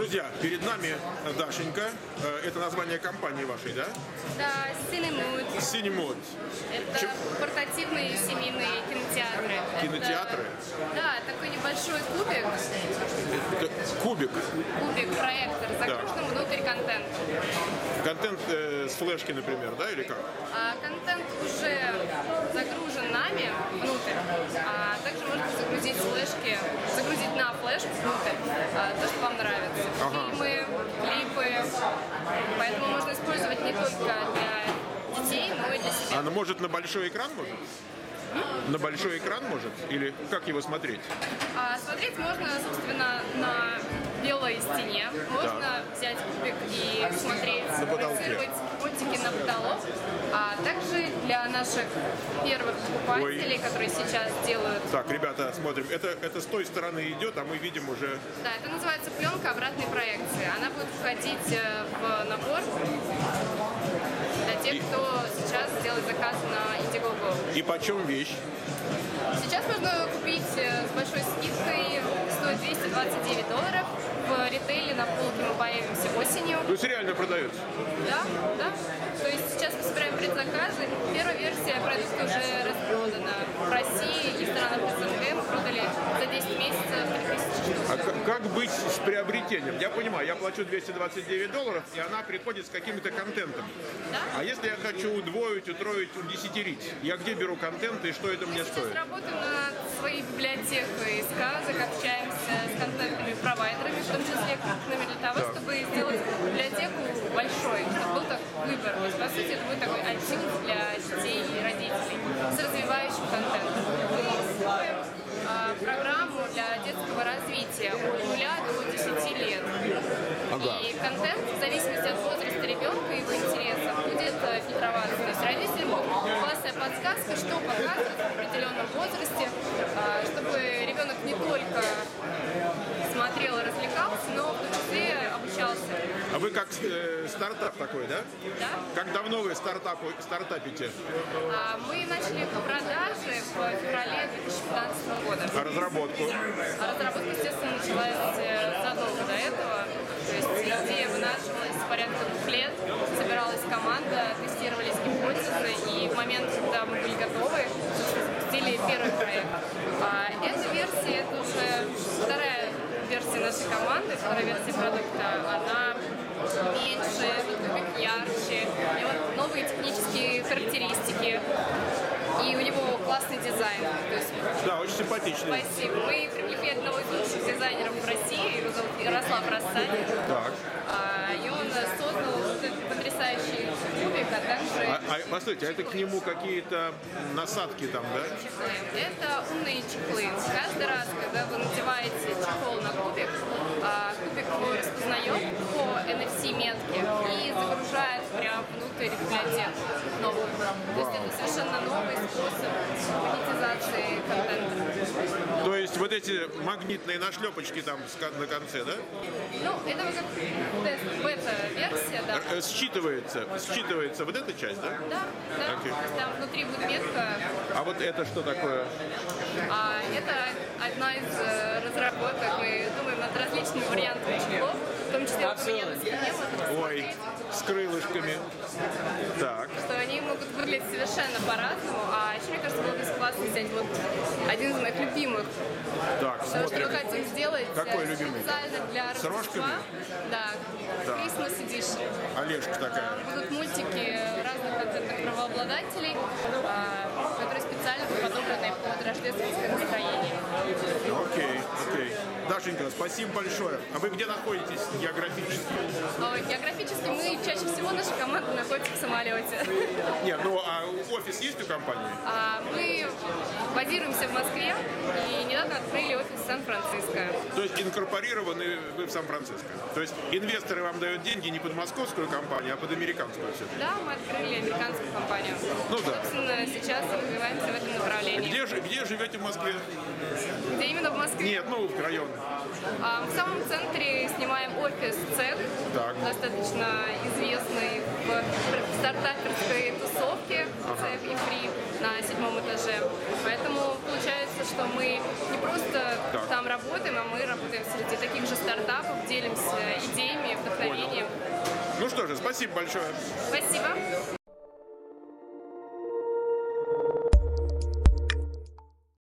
Друзья, перед нами Дашенька. Э, Это название компании вашей, да? Да, Cinemood. Cinemod. Это Чем- портативные семейные кинотеатры. Это- Кинотеатры? да, такой небольшой кубик, Это Кубик. кубик, проектор, загружен внутрь контент. Контент э, с флешки, например, да, или как? А контент уже загружен нами внутрь, а также можно загрузить флешки, загрузить на флешку внутрь а, то, что вам нравится. Ага. Фильмы, клипы. Поэтому можно использовать не только для детей, но и для себя. Она может на большой экран может? На большой экран может? Или как его смотреть? А смотреть можно, собственно, на белой стене. Можно взять кубик и смотреть, На потолке. Мультики на потолок. А также для наших первых покупателей, которые сейчас делают Так, ребята, смотрим. Это, это с той стороны идет, а мы видим уже... Да, это называется пленка обратной проекции. Она будет входить э, в набор для тех, кто сейчас делает заказ на Indiegogo. И почем вещь? Сейчас можно купить э, с большой скидкой, стоит 229 долларов. В ритейле на полке мы появимся осенью. То есть реально продается. Да, да. То есть сейчас мы собираем предзаказы. Первая версия продукта уже распродана в России и странах СНГ. Мы продали за 10 месяцев 3000 штук. А как быть с приобретением? Я понимаю, я плачу 229 долларов, и она приходит с каким-то контентом. Да? А если я хочу удвоить, утроить, удесятерить, я где беру контент и что это мне Сейчас стоит? работаем над своей библиотекой сказок, общаемся с контентными провайдерами, в том числе крупными, для того, чтобы сделать библиотеку большой, чтобы был так выбор. То есть, по сути, это будет такой iTunes для детей и родителей с развивающим контентом. Мы строим а, программу для детского развития от нуля до 10 лет. Ага. И контент, в зависимости от возраста ребенка и его интересов, будет э, фильтроваться. То есть родителям будет классная подсказка, что показывать в определенном возрасте, а, чтобы ребенок не только смотрел и развлекался, но в том числе обучался. А вы как э, стартап такой, да? Да? Как давно вы стартапу, стартапите? А, Мы начали продажи в феврале 2015 года. А разработку? А разработка, естественно, началась э, задолго до этого. То есть идея вынашивалась порядка двух лет, собиралась команда, тестировались гипотезы, и в момент, когда мы были готовы, запустили первый проект. А эта версия, это уже вторая версия нашей команды, вторая версия продукта, она меньше, кубик ярче, и вот новые технические характеристики, и у него классный дизайн. То есть Да, очень симпатичный. Спасибо. Мы привлекли одного из лучших дизайнеров в России, его зовут Ярослав Рассадин. Так. А, И он создал потрясающий кубик, а также А, а, послушайте, а это к нему какие-то насадки там, да? чехлы. Это умные чехлы. Каждый раз, когда вы надеваете чехол на кубик, а, кубик его распознает по NFC-метке и загружает прямо внутрь новую. То есть это совершенно новый способ монетизации контента. То есть вот эти магнитные нашлепочки там на конце, да? Ну, это как тест, бета-версия, да. Э, Считывается, считывается вот эта часть, да? Да, да. Есть там внутри будет метка. А вот это что такое? А это одна из э, разработок. Мы думаем над различными вариантами чехлов, в том числе вот у меня на спине можно Ой, с крылышками. Так. что они могут выглядеть совершенно по-разному. А еще, мне кажется, было бы классно взять вот один из моих любимых. Так, Потому что мы смотрим. хотим сделать э, Какой любимый? специально для С Рождества. рожками? Да. Да. Christmas Edition. Олежка такая. Будут мультики разных контентных правообладателей, а, которые специально подобраны под рождественское настроение. Дашенька, спасибо большое. А вы где находитесь географически? Географически мы чаще всего наша команда находится в самолете. Нет, ну а офис есть у компании? А Мы базируемся в Москве и недавно открыли офис в Сан-Франциско. То есть инкорпорированы вы в Сан-Франциско. То есть инвесторы вам дают деньги не под московскую компанию, а под американскую все Да, мы открыли американскую компанию. Ну да. Собственно, сейчас развиваемся в этом направлении. Где, где живете в Москве? Именно в Москве? Нет, ну район. А, В самом центре снимаем офис цех, Так. достаточно известный в стартаперской тусовке цех и фри на седьмом этаже. Поэтому получается, что мы не просто Так. там работаем, а мы работаем среди таких же стартапов, делимся идеями, вдохновением. Ну что же, спасибо большое. Спасибо.